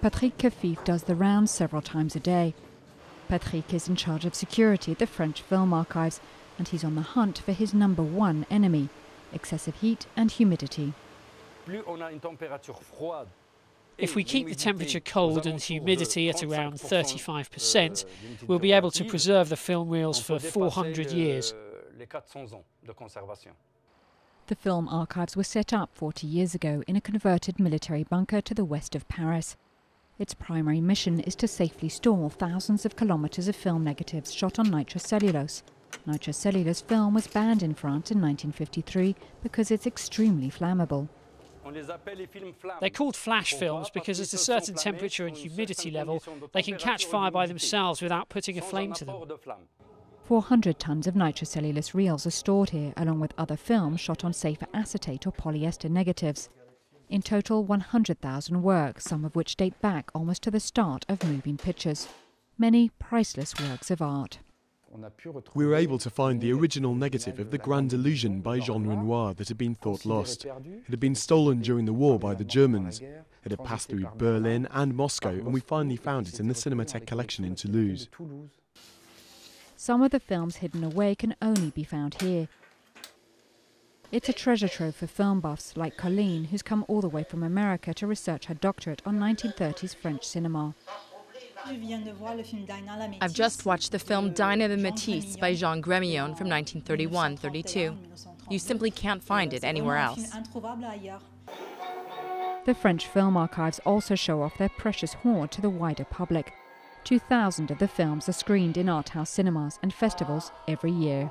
Patrick Kafif does the rounds several times a day. Patrick is in charge of security at the French Film Archives, and he's on the hunt for his number one enemy excessive heat and humidity. If we keep the temperature cold and humidity at around 35%, we'll be able to preserve the film reels for 400 years. The film archives were set up 40 years ago in a converted military bunker to the west of Paris. Its primary mission is to safely store thousands of kilometres of film negatives shot on nitrocellulose. Nitrocellulose film was banned in France in 1953 because it's extremely flammable. They're called flash films because at a certain temperature and humidity level, they can catch fire by themselves without putting a flame to them. 400 tons of nitrocellulose reels are stored here, along with other films shot on safer acetate or polyester negatives. In total, 100,000 works, some of which date back almost to the start of moving pictures. Many priceless works of art. We were able to find the original negative of The Grand Illusion by Jean Renoir that had been thought lost. It had been stolen during the war by the Germans. It had passed through Berlin and Moscow, and we finally found it in the Cinematheque collection in Toulouse. Some of the films hidden away can only be found here. It's a treasure trove for film buffs like Colleen, who's come all the way from America to research her doctorate on 1930s French cinema. I've just watched the film Dinah the Métisse by Jean Grémillon from 1931-32. You simply can't find it anywhere else. The French Film Archives also show off their precious hoard to the wider public. 2,000 of the films are screened in art house cinemas and festivals every year.